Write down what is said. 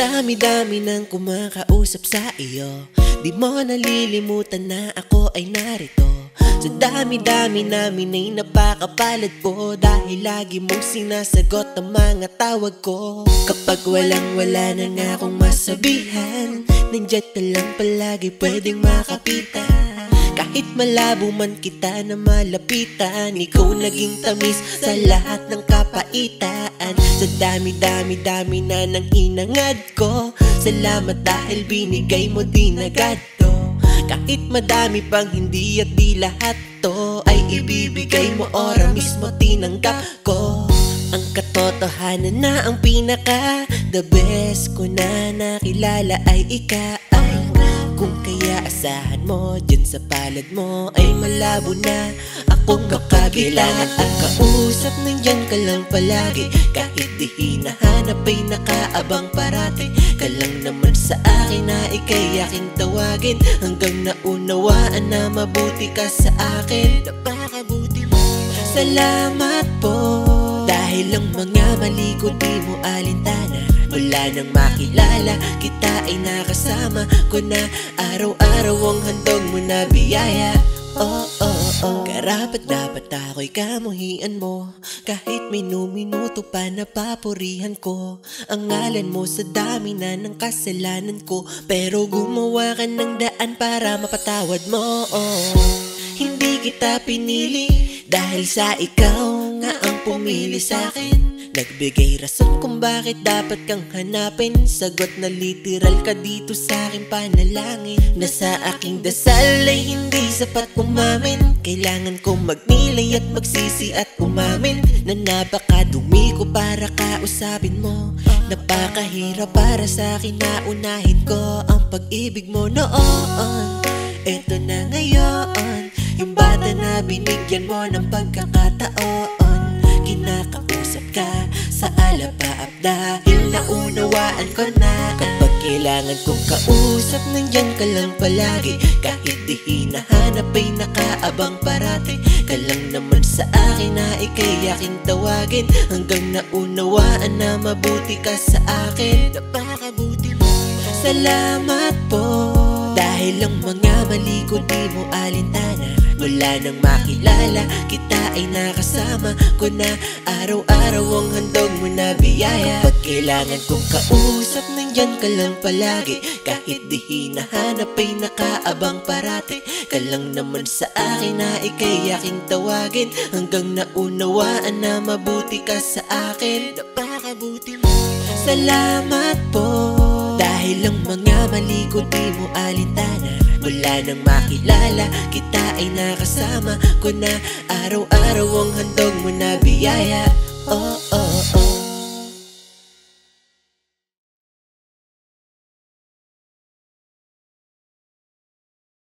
dami-dami ng kumakausap sa iyo. Di mo nalilimutan na ako ay narito. Sa dami-dami namin ay napakapalad po. Dahil lagi mong sinasagot ang mga tawag ko. Kapag walang wala na nga akong masabihan Nandyan ka lang palagi pwedeng makapitan kahit malabo man kita na malapitan Ikaw naging tamis sa lahat ng kapaitan. Sa dami-dami-dami na nang inangad ko. Salamat dahil binigay mo din agad to. Kahit madami pang hindi at di lahat to Ay ibibigay mo ora mismo tinanggap ko. Ang katotohanan na ang pinaka The best ko na nakilala ay ikaw kung kaya asahan mo Dyan sa palad mo ay malabo na. Akong makabilangan at kausap Nandyan ka lang palagi. Kahit di hinahanap ay nakaabang parati. Ka lang naman sa akin na ikay aking tawagin. Hanggang naunawaan na mabuti ka sa akin. Napakabuti mo. Salamat Dahil ang mga mali ko di mo alintana. Mula nang makilala kita ay nakasama ko na. Araw-araw ang handog mo na biyaya. Oh, oh, oh. Karapat dapat ako'y kamuhian mo. Kahit minu-minuto pa napapurihan ko. Ang ngalan mo sa dami na ng kasalanan ko. Pero gumawa ka ng daan para mapatawad mo. Oh. Hindi kita pinili Dahil sa ikaw pumili sa akin. Nagbigay rason kung bakit dapat kang hanapin. Sagot na literal ka dito sa aking panalangin. Na sa aking dasal ay hindi sapat umamin. Kailangan kong magnilay at magsisi at umamin. Na napakadumi ko para kausapin mo. Napakahirap para sa akin na unahin ko Ang pag-ibig mo noon. Ito na ngayon Yung bata na binigyan mo ng pagkakataon Dahil naunawaan ko na. Kapag kailangan kong kausap Nandyan ka lang palagi. Kahit di hinahanap ay nakaabang parati. Ka lang naman sa akin na ikay aking tawagin. Hanggang naunawaan na mabuti ka sa akin. Napakabuti mo. Salamat po Dahil ang mga mali ko di mo alintana. Mula nang makilala kita ay nakasama ko na. Araw-araw ang handog mo na biyaya. Kapag kailangan kong kausap nandyan ka lang palagi. Kahit di hinahanap ay nakaabang parati Ka lang naman sa akin na ikay aking tawagin. Hanggang naunawaan na mabuti ka sa akin. Napakabuti mo. Salamat po Dahil ang mga mali ko di mo alintana Mula nang makilala kita ay nakasama ko na. Araw-araw ang handog mo na biyaya. Oh,